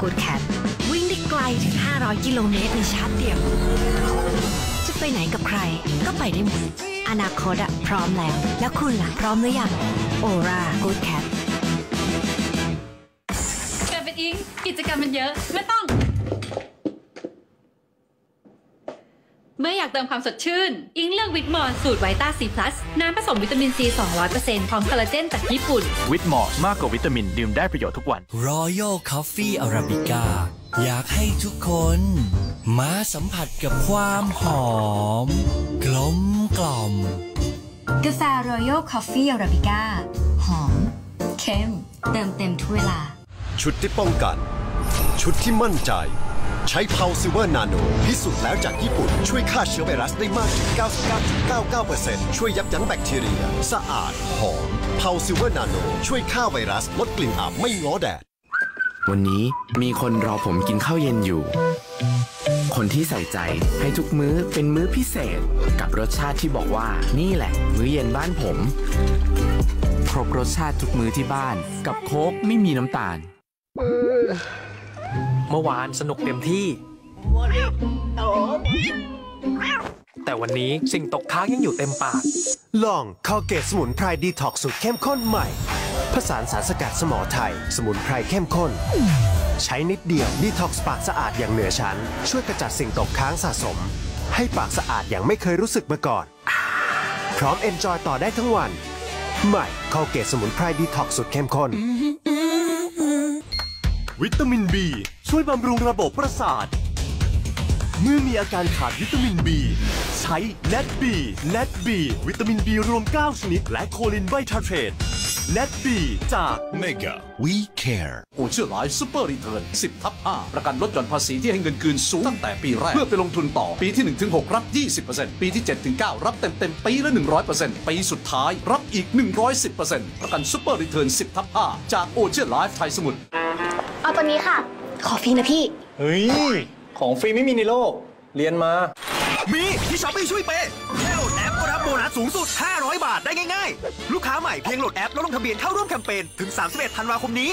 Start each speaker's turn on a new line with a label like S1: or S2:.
S1: กูดแคทวิ่
S2: งได้ไกลถึง 500 กิโลเมตรในชาร์จเดียว ไปไหนกับใคร ก็ไปได้หมด อนาคตอะพร้อมแล้ว แล้วคุณล่ะ พร้อมหรือยังโอรากูดแคท
S3: แกิดเป็นอิงกิจกรรมมันเยอะ ไม่ต้อง เมื่ออยากเติมความสดชื่น อิงเลือกวิตมอร์สูตรไวต้าซีพลัสน้ำผสมวิตามินซี 200%พร้อมคอลลาเจนจากญี่ปุ่น
S4: วิตมอร์มากกว่าวิตามิน ดื่มได้ประโยชน์ทุกวัน
S5: Royal Coffee Arabica อยากให้ทุกคน มาสัมผัสกับความหอม กลมกล่อม
S2: กาแฟ Royal Coffee Arabica หอม เข้ม เติมเต็มทุกเวลา
S6: ชุดที่ป้องกัน ชุดที่มั่นใจ ใช้เปาซิลเวอร์นาโนพิสูจน์แล้วจากญี่ปุ่น ช่วยฆ่าเชื้อไวรัสได้มากถึง 99.99%ช่วยยับยั้งแบคทีเรีย สะอาด หอมเปาซิลเวอร์นาโนช่วยฆ่าไวรัส ลดกลิ่นอับไม่ง้อแดด
S7: วันนี้มีคนรอผมกินข้าวเย็นอยู่ คนที่ใส่ใจให้ทุกมื้อเป็นมื้อพิเศษ กับรสชาติที่บอกว่านี่แหละ มื้อเย็นบ้านผม ครบรสชาติทุกมื้อที่บ้าน กับโค้กไม่มีน้ำตาล
S4: เมื่อวานสนุกเต็มที่ แต่วันนี้สิ่งตกค้างยังอยู่เต็มปาก
S8: ลองคอลเกตสมุนไพรดีท็อกสูตรเข้มข้นใหม่ ผสานสารสกัดสมอไทย สมุนไพรเข้มข้น ใช้นิดเดียวดีท็อกซ์ปากสะอาดอย่างเหนือชั้น ช่วยกระจัดสิ่งตกค้างสะสม ให้ปากสะอาดอย่างไม่เคยรู้สึกมาก่อน พร้อม enjoy ต่อได้ทั้งวัน ใหม่คอลเกตสมุนไพรดีท็อกสูตรเข้มข้น วิตามิน B ช่วยบำรุงระบบประสาท เมื่อมีอาการขาดวิตามิน B ใช้ Nat B Nat B วิตามิน B รวม 9 ชนิด และโคลินไบทาเทรต Net B จาก
S6: Mega We Care
S9: โอเชี่ยนไลฟ์ Super Return 10 ทับ 5 ประกันลดหย่อนภาษีที่ให้เงินคืนสูงตั้งแต่ปีแรก เพื่อไปลงทุนต่อปีที่ 1 ถึง 6 รับ 20%ปีที่ 7 ถึง 9 รับเต็มเต็มปีละ 100%ปีสุดท้ายรับอีก 110%ประกัน Super Return 10 ทับ 5 จากโอเชี่ยนไลฟ์ไทยสมุทร
S2: ตัวนี้ค่ะ ขอฟรีนะพี่
S4: เฮ้ย ของฟรีไม่มีในโลก เรียนมา
S8: มีที่ช้อปปี้ช่วยเปย์แค่โหลดแอปก็รับโบนัสสูงสุด 500 บาทได้ง่าย ๆ ลูกค้าใหม่เพียงโหลดแอปแล้วลงทะเบียนเข้าร่วมแคมเปญถึง 31 ธันวาคมนี้